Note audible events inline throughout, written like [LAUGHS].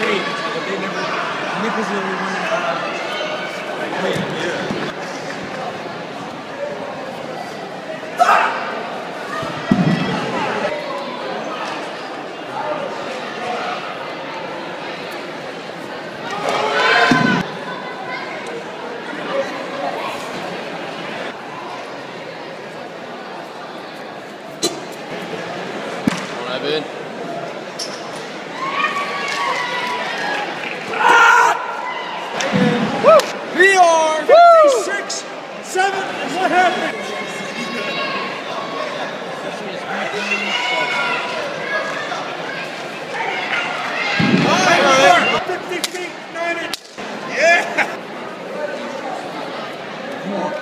three, but they never. Nick was the only one that uh, played. Good. What happened? Fifty feet, nine inches. Yeah! There.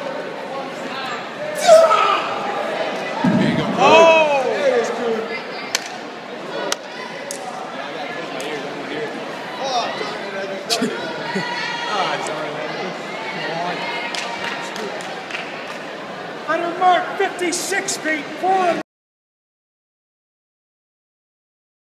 Oh! There [LAUGHS] ah, it On the mark, 56 feet, four